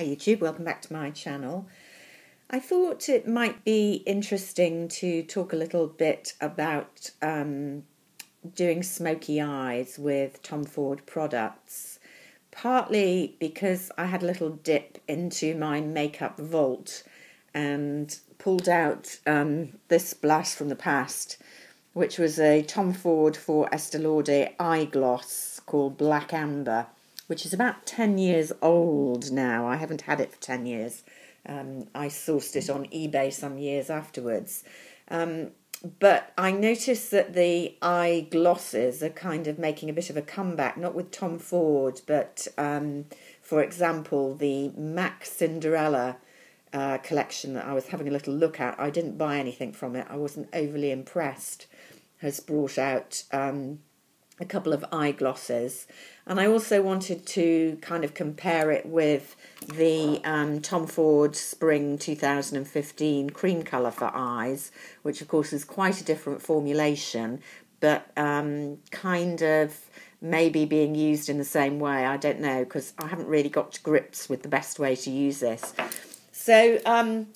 Hi YouTube, welcome back to my channel. I thought it might be interesting to talk a little bit about um, doing smoky eyes with Tom Ford products. Partly because I had a little dip into my makeup vault and pulled out um, this blast from the past, which was a Tom Ford for Estee Lauder eye gloss called Black Amber which is about 10 years old now. I haven't had it for 10 years. Um, I sourced it on eBay some years afterwards. Um, but I noticed that the eye glosses are kind of making a bit of a comeback, not with Tom Ford, but um, for example, the MAC Cinderella uh, collection that I was having a little look at. I didn't buy anything from it, I wasn't overly impressed. Has brought out um, a couple of eye glosses. And I also wanted to kind of compare it with the um, Tom Ford Spring 2015 cream colour for eyes, which of course is quite a different formulation, but um, kind of maybe being used in the same way. I don't know because I haven't really got to grips with the best way to use this. So um,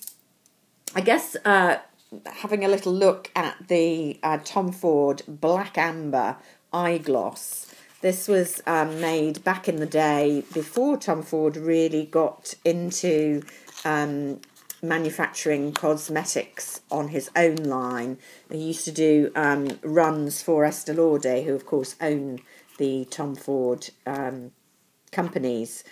I guess uh, having a little look at the uh, Tom Ford Black Amber eye gloss. This was um, made back in the day before Tom Ford really got into um, manufacturing cosmetics on his own line. He used to do um, runs for Estee Lauder, who of course own the Tom Ford um, companies.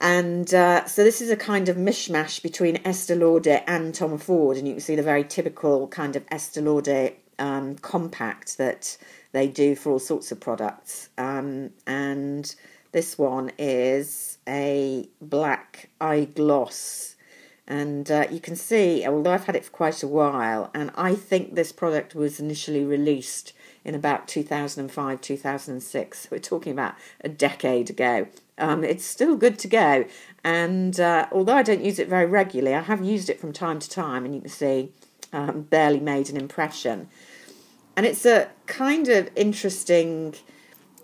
And uh, so this is a kind of mishmash between Estee Lauder and Tom Ford, and you can see the very typical kind of Estee Lauder um, compact that they do for all sorts of products. Um, and this one is a black eye gloss. And uh, you can see, although I've had it for quite a while, and I think this product was initially released in about 2005, 2006. We're talking about a decade ago. Um, it's still good to go. And uh, although I don't use it very regularly, I have used it from time to time, and you can see um, barely made an impression and it's a kind of interesting,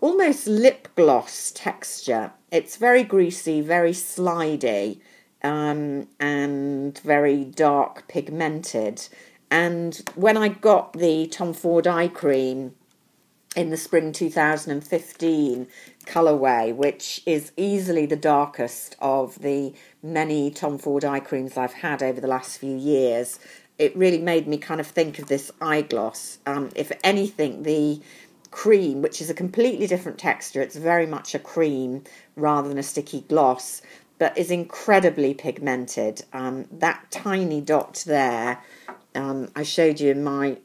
almost lip gloss texture. It's very greasy, very slidey, um, and very dark pigmented. And when I got the Tom Ford eye cream in the spring 2015 colorway, which is easily the darkest of the many Tom Ford eye creams I've had over the last few years, it really made me kind of think of this eye gloss. Um, if anything, the cream, which is a completely different texture, it's very much a cream rather than a sticky gloss, but is incredibly pigmented. Um, that tiny dot there, um, I showed you in my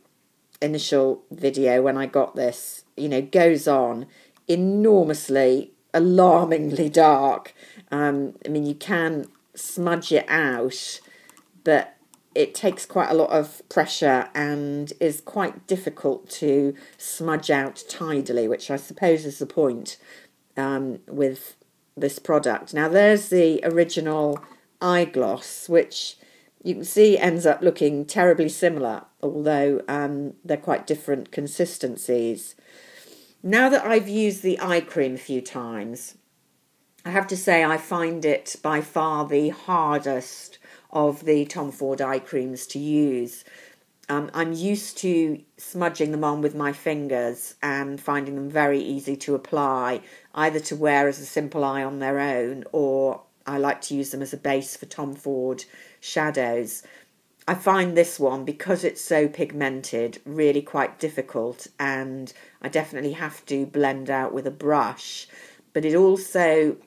initial video when I got this, you know, goes on enormously, alarmingly dark. Um, I mean, you can smudge it out, but it takes quite a lot of pressure and is quite difficult to smudge out tidily, which I suppose is the point um, with this product. Now, there's the original eye gloss, which you can see ends up looking terribly similar, although um, they're quite different consistencies. Now that I've used the eye cream a few times, I have to say I find it by far the hardest of the Tom Ford eye creams to use. Um, I'm used to smudging them on with my fingers and finding them very easy to apply, either to wear as a simple eye on their own or I like to use them as a base for Tom Ford shadows. I find this one, because it's so pigmented, really quite difficult and I definitely have to blend out with a brush. But it also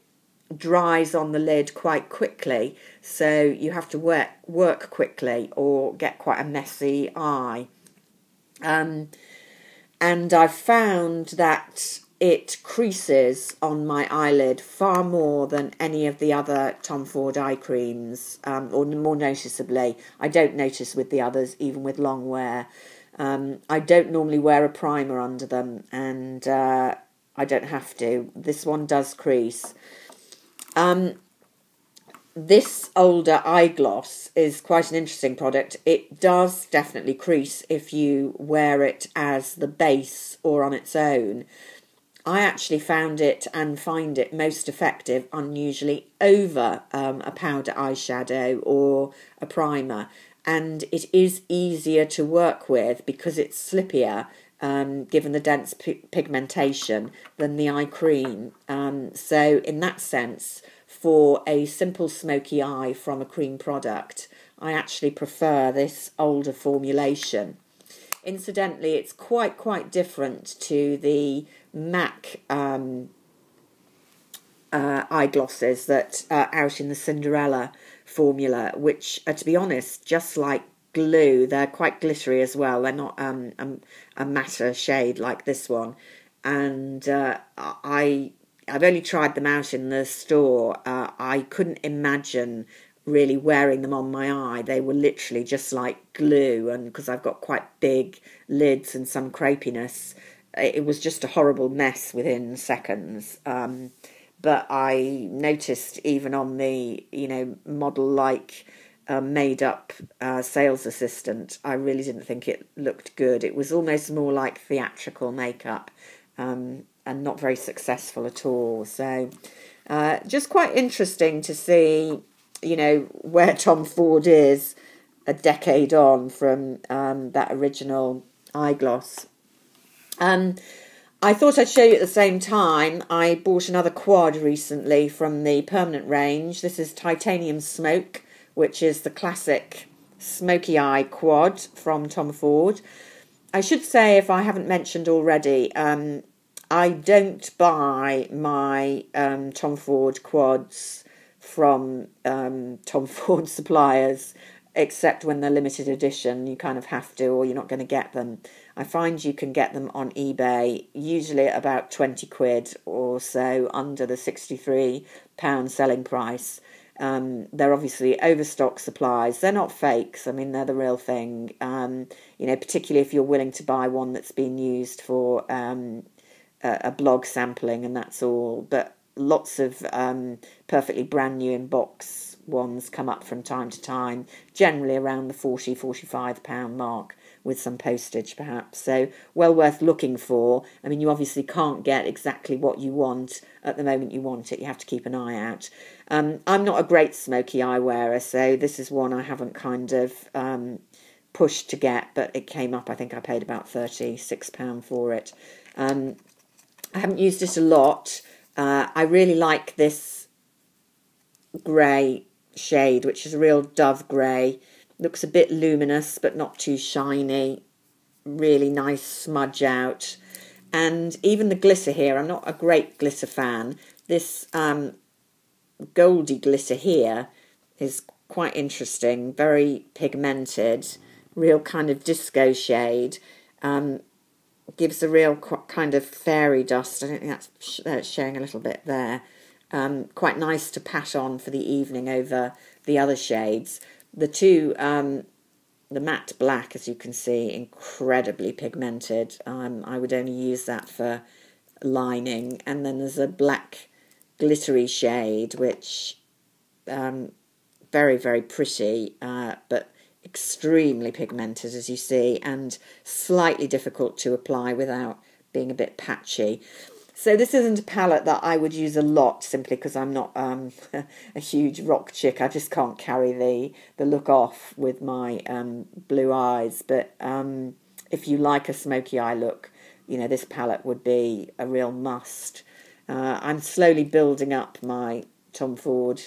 dries on the lid quite quickly, so you have to work work quickly or get quite a messy eye. Um, and I've found that it creases on my eyelid far more than any of the other Tom Ford eye creams, um, or more noticeably. I don't notice with the others, even with long wear. Um, I don't normally wear a primer under them, and uh, I don't have to. This one does crease. Um, this older eye gloss is quite an interesting product. It does definitely crease if you wear it as the base or on its own. I actually found it and find it most effective, unusually, over um, a powder eyeshadow or a primer. And it is easier to work with because it's slippier, um, given the dense p- pigmentation, than the eye cream. Um, so, in that sense, for a simple smoky eye from a cream product, I actually prefer this older formulation. Incidentally, it's quite quite different to the MAC um, uh, eye glosses that are out in the Cinderella formula, which are, to be honest, just like glue. They're quite glittery as well. They're not um, a, a matter shade like this one. And uh, I, I've only tried them out in the store. Uh, I couldn't imagine really wearing them on my eye. They were literally just like glue, and because I've got quite big lids and some crepiness, it was just a horrible mess within seconds. Um, but I noticed even on the you know model like uh, made up uh, sales assistant, I really didn't think it looked good. It was almost more like theatrical makeup um, and not very successful at all. So, uh, just quite interesting to see you know, where Tom Ford is a decade on from um, that original eyegloss. Um, I thought I'd show you at the same time. I bought another quad recently from the permanent range. This is Titanium Smoke, which is the classic smoky eye quad from Tom Ford. I should say, if I haven't mentioned already, um, I don't buy my um, Tom Ford quads from um, Tom Ford suppliers, except when they're limited edition. You kind of have to, or you're not going to get them. I find you can get them on eBay, usually at about 20 quid or so under the 63 pound selling price. Um, they're obviously overstock supplies. They're not fakes. I mean, they're the real thing. Um, you know, particularly if you're willing to buy one that's been used for um, a, a blog sampling and that's all. But lots of um, perfectly brand new in box ones come up from time to time, generally around the 40 45 pound mark with some postage perhaps. So, well worth looking for. I mean, you obviously can't get exactly what you want at the moment you want it, you have to keep an eye out. Um, I'm not a great smoky eye wearer, so this is one I haven't kind of. Um, pushed to get, but it came up. I think I paid about £36 for it. Um, I haven't used it a lot. Uh, I really like this grey shade, which is a real dove grey. Looks a bit luminous, but not too shiny. Really nice smudge out. And even the glitter here, I'm not a great glitter fan. This um, goldy glitter here is quite interesting, very pigmented, real kind of disco shade. Um, gives a real kind of fairy dust. I think that's uh, showing a little bit there. Um, quite nice to pat on for the evening over the other shades. The two, um, the matte black, as you can see, incredibly pigmented. Um, I would only use that for lining. And then there's a black glittery shade, which um, very, very pretty, uh, but extremely pigmented, as you see, and slightly difficult to apply without being a bit patchy. So this isn't a palette that I would use a lot simply because I'm not um, a huge rock chick. I just can't carry the, the look off with my um, blue eyes. But um, if you like a smoky eye look, you know, this palette would be a real must. Uh, I'm slowly building up my Tom Ford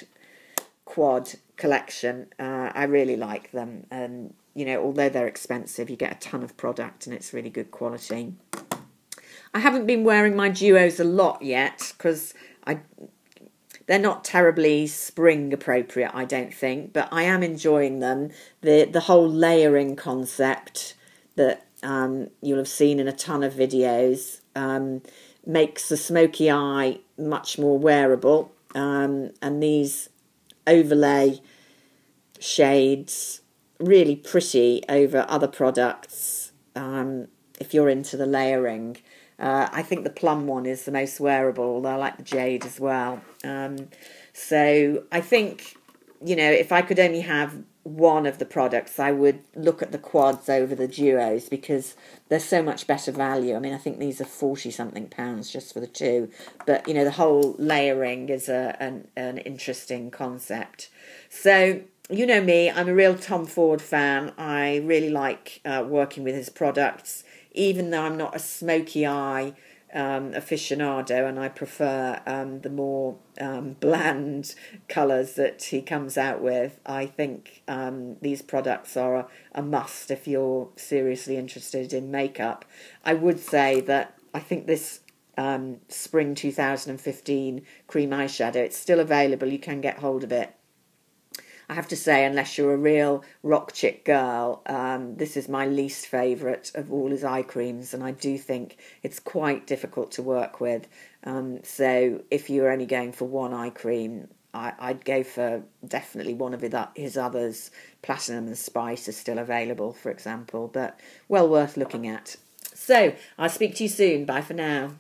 quad collection. Uh, I really like them, and you know, although they're expensive, you get a ton of product, and it's really good quality. I haven't been wearing my duos a lot yet because I they're not terribly spring appropriate, I don't think, but I am enjoying them. the The whole layering concept that um, you'll have seen in a ton of videos um, makes the smoky eye much more wearable, um, and these overlay shades, really pretty over other products. Um, if you're into the layering, uh, I think the plum one is the most wearable, although I like the jade as well. Um, so I think, you know, if I could only have one of the products, I would look at the quads over the duos because they're so much better value. I mean, I think these are forty something pounds just for the two, but you know the whole layering is a an, an interesting concept. So you know me, I'm a real Tom Ford fan. I really like uh, working with his products, even though I'm not a smoky eye um, aficionado, and I prefer um, the more um, bland colours that he comes out with. I think um, these products are a, a must if you're seriously interested in makeup. I would say that I think this um, spring 2015 cream eyeshadow it's still available. You can get hold of it I have to say, unless you're a real rock chick girl, um, this is my least favourite of all his eye creams, and I do think it's quite difficult to work with. Um, so if you're only going for one eye cream, I, would go for definitely one of his others. Platinum and Spice is still available, for example, but well worth looking at. So I'll speak to you soon. Bye for now.